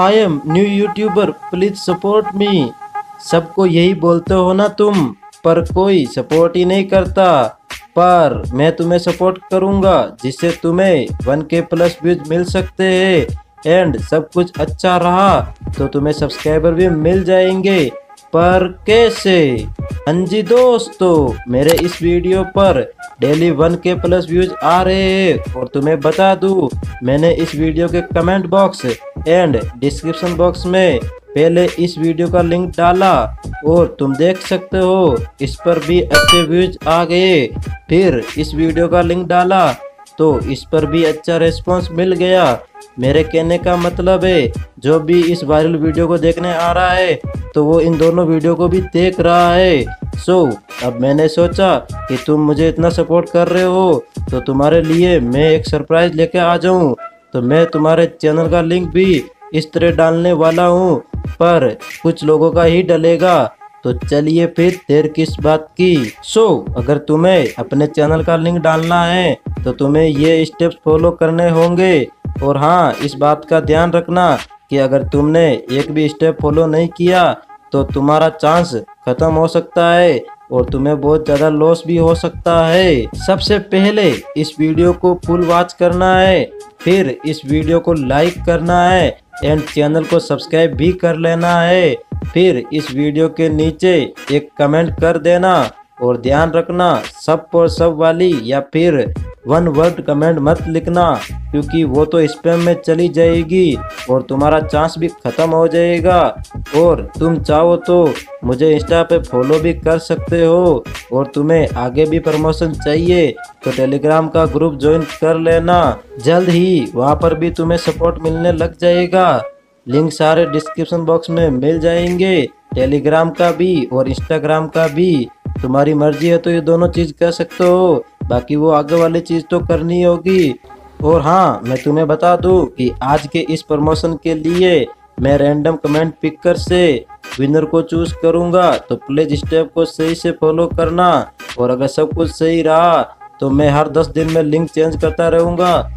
I am new YouTuber please support me सबको यही बोलते हो ना तुम, पर कोई सपोर्ट ही नहीं करता। पर मैं तुम्हें सपोर्ट करूँगा, जिससे तुम्हें वन के प्लस व्यूज़ मिल सकते हैं। एंड सब कुछ अच्छा रहा तो तुम्हें सब्सक्राइबर भी मिल जाएँगे। पर कैसे? हाँ जी दोस्तों, मेरे इस वीडियो पर daily one K plus views आ रहे हैं, और तुम्हें बता दूँ, मैंने इस वीडियो के comment box and description box में पहले इस वीडियो का लिंक डाला और तुम देख सकते हो इस पर भी अच्छे व्यूज़ आ गए। फिर इस वीडियो का लिंक डाला तो इस पर भी अच्छा रिस्पांस मिल गया। मेरे कहने का मतलब है जो भी इस वायरल वीडियो को देखने आ रहा है तो वो इन दोनों वीडियो को भी देख रहा है। सो so, अब मैंने सोचा कि तुम मुझे इतना सपोर्ट कर रहे हो तो तुम्हारे लिए मैं एक सरप्राइज़ लेके आ जाऊँ। तो मैं तुम्हारे चैनल का लिंक भी इस तरह डालने वाला हूँ पर कुछ लोगों का ही डलेगा। तो चलिए फिर देर किस बात की। सो so, अगर तुम्हें अपने चैनल का लिंक डालना है तो तुम्हें ये स्टेप्स फॉलो करने होंगे। और हाँ इस बात का ध्यान रखना कि अगर तुमने एक भी स्टेप फॉलो नहीं किया तो तुम्हारा चांस खत्म हो सकता है और तुम्हें बहुत ज़्यादा लॉस भी हो सकता है। सबसे पहले इस वीडियो को फुल वॉच करना है। फिर इस वीडियो को लाइक करना है एंड चैनल को सब्सक्राइब भी कर लेना है। फिर इस वीडियो के नीचे एक कमेंट कर देना और ध्यान रखना, सब पर सब वाली या फिर वन वर्ड कमेंट मत लिखना, क्योंकि वो तो स्पैम में चली जाएगी और तुम्हारा चांस भी ख़त्म हो जाएगा। और तुम चाहो तो मुझे इंस्टा पे फॉलो भी कर सकते हो और तुम्हें आगे भी प्रमोशन चाहिए तो टेलीग्राम का ग्रुप ज्वाइन कर लेना। जल्द ही वहाँ पर भी तुम्हें सपोर्ट मिलने लग जाएगा। लिंक सारे डिस्क्रिप्शन बॉक्स में मिल जाएँगे। टेलीग्राम का भी और इंस्टाग्राम का भी। तुम्हारी मर्ज़ी है तो ये दोनों चीज़ कर सकते हो। बाकी वो आगे वाली चीज़ तो करनी होगी। और हाँ मैं तुम्हें बता दूँ कि आज के इस प्रमोशन के लिए मैं रैंडम कमेंट पिकर से विनर को चूज़ करूँगा तो प्लीज़ स्टेप को सही से फॉलो करना। और अगर सब कुछ सही रहा तो मैं हर दस दिन में लिंक चेंज करता रहूँगा।